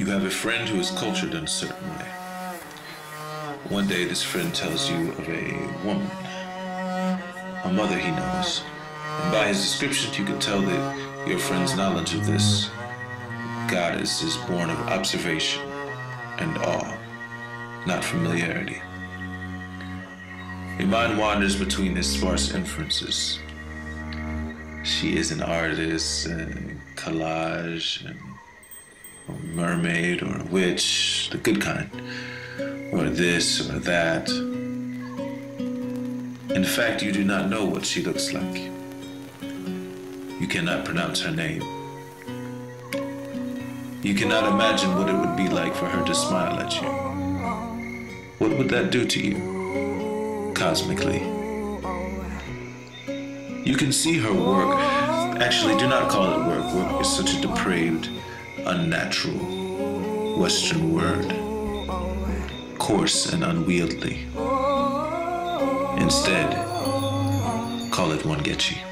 You have a friend who is cultured in a certain way. One day, this friend tells you of a woman, a mother he knows. And by his description, you can tell that your friend's knowledge of this goddess is born of observation and awe, not familiarity. Your mind wanders between his sparse inferences. She is an artist, and collage, and a mermaid or a witch, the good kind, or this or that. In fact, you do not know what she looks like. You cannot pronounce her name. You cannot imagine what it would be like for her to smile at you. What would that do to you, cosmically? You can see her work. Actually, do not call it work. Work is such a depraved, unnatural Western word, coarse and unwieldy. Instead, call it one Wangechi.